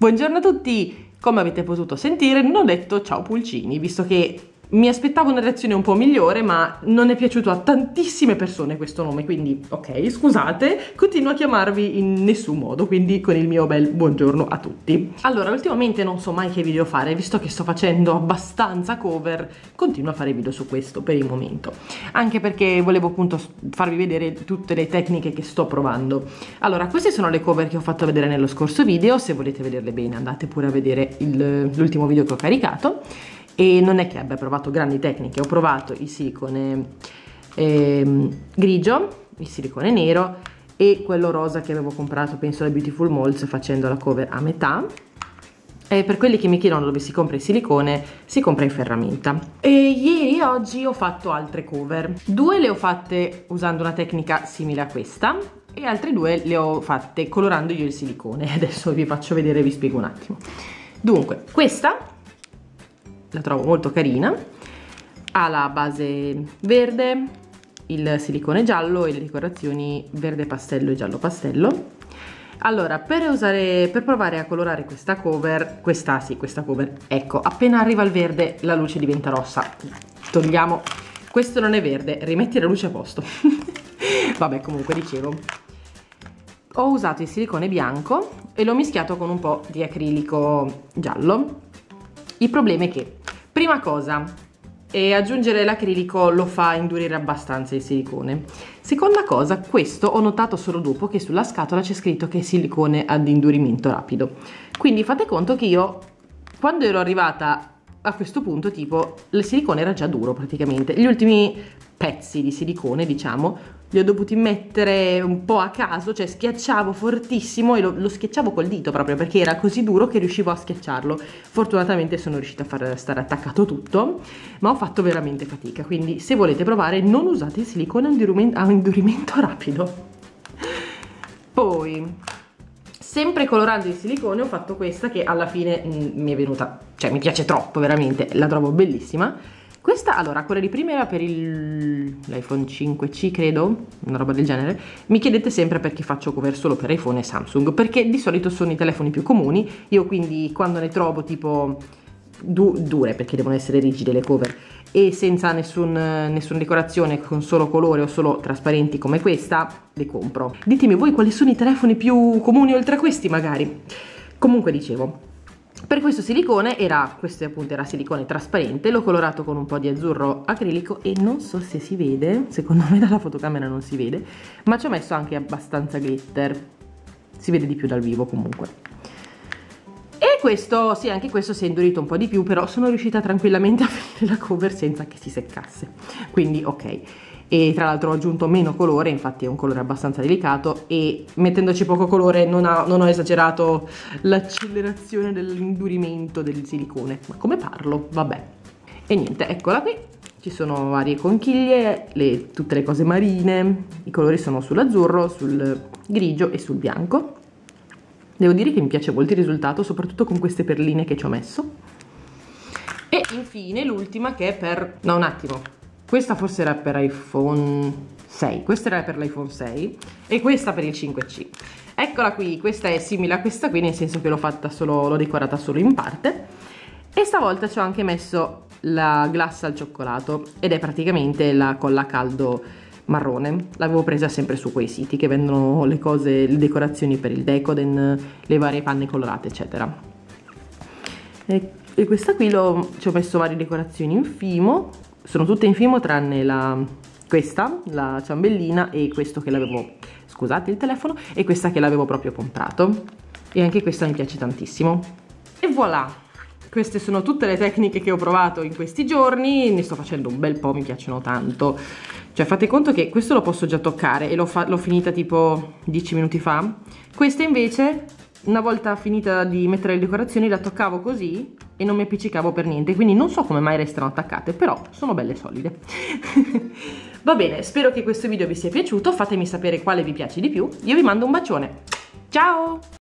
Buongiorno a tutti! Come avete potuto sentire non ho detto ciao pulcini, visto che mi aspettavo una reazione un po' migliore, ma non è piaciuto a tantissime persone questo nome, quindi ok, scusate, continuo a chiamarvi in nessun modo, quindi con il mio bel buongiorno a tutti. Allora, ultimamente non so mai che video fare, visto che sto facendo abbastanza cover, continuo a fare video su questo per il momento, anche perché volevo appunto farvi vedere tutte le tecniche che sto provando. Allora, queste sono le cover che ho fatto vedere nello scorso video, se volete vederle bene andate pure a vedere l'ultimo video che ho caricato e non è che abbia provato grandi tecniche, ho provato il silicone eh, grigio, il silicone nero e quello rosa che avevo comprato penso da Beautiful Molds facendo la cover a metà e per quelli che mi chiedono dove si compra il silicone, si compra in ferramenta. E ieri e oggi ho fatto altre cover. Due le ho fatte usando una tecnica simile a questa e altre due le ho fatte colorando io il silicone. Adesso vi faccio vedere e vi spiego un attimo. Dunque, questa la trovo molto carina. Ha la base verde il silicone giallo e le decorazioni verde pastello e giallo pastello. Allora per usare per provare a colorare questa cover questa sì questa cover ecco appena arriva il verde la luce diventa rossa. Togliamo. Questo non è verde rimetti la luce a posto. Vabbè comunque dicevo. Ho usato il silicone bianco e l'ho mischiato con un po' di acrilico giallo. Il problema è che Prima cosa, e aggiungere l'acrilico lo fa indurire abbastanza il silicone. Seconda cosa, questo ho notato solo dopo che sulla scatola c'è scritto che è silicone ad indurimento rapido. Quindi fate conto che io, quando ero arrivata a questo punto, tipo, il silicone era già duro praticamente. Gli ultimi pezzi di silicone, diciamo, li ho dovuti mettere un po' a caso, cioè schiacciavo fortissimo e lo, lo, schiacciavo col dito proprio perché era così duro che riuscivo a schiacciarlo. Fortunatamente sono riuscita a far stare attaccato tutto, ma ho fatto veramente fatica, quindi se volete provare non usate il silicone a a indurimento rapido. Poi, sempre colorando il silicone ho fatto questa che alla fine mh, mm, mi è venuta, cioè mi piace troppo veramente, la trovo bellissima questa, allora, quella di prima era per l'iPhone 5C, credo, una roba del genere. Mi chiedete sempre perché faccio cover solo per iPhone e Samsung, perché di solito sono i telefoni più comuni. Io quindi quando ne trovo tipo du dure, perché devono essere rigide le cover, e senza nessun, nessuna decorazione, con solo colore o solo trasparenti come questa, le compro. Ditemi voi quali sono i telefoni più comuni oltre a questi magari. Comunque dicevo, per questo silicone era, questo appunto era silicone trasparente, l'ho colorato con un po' di azzurro acrilico e non so se si vede, secondo me dalla fotocamera non si vede, ma ci ho messo anche abbastanza glitter, si vede di più dal vivo comunque. Questo, sì, anche questo si è indurito un po' di più, però sono riuscita tranquillamente a finire la cover senza che si seccasse, quindi ok e tra l'altro ho aggiunto meno colore, infatti è un colore abbastanza delicato e mettendoci poco colore non, ha, non ho esagerato l'accelerazione dell'indurimento del silicone, ma come parlo? Vabbè. E niente, eccola qui, ci sono varie conchiglie, le, tutte le cose marine, i colori sono sull'azzurro, sul grigio e sul bianco. Devo dire che mi piace molto il risultato, soprattutto con queste perline che ci ho messo. E infine l'ultima che è per... no un attimo, questa forse era per iPhone 6 questa era per l'iPhone 6 e questa per il 5C eccola qui questa è simile a questa qui nel senso che l'ho fatta solo l'ho decorata solo in parte. E stavolta ci ho anche messo la glassa al cioccolato ed è praticamente la colla a caldo marrone l'avevo presa sempre su quei siti che vendono le cose le decorazioni per il decoden le varie panne colorate eccetera e, e questa qui ci ho messo varie decorazioni in fimo sono tutte in fimo tranne la, questa, la ciambellina e questo che l'avevo, scusate il telefono, e questa che l'avevo proprio comprato e anche questa mi piace tantissimo. E voilà! Queste sono tutte le tecniche che ho provato in questi giorni, ne sto facendo un bel po', mi piacciono tanto. Cioè fate conto che questo lo posso già toccare e l'ho finita tipo 10 minuti fa. Questa invece una volta finita di mettere le decorazioni la toccavo così e non mi appiccicavo per niente. Quindi non so come mai restano attaccate però sono belle solide. Va bene spero che questo video vi sia piaciuto fatemi sapere quale vi piace di più. Io vi mando un bacione. Ciao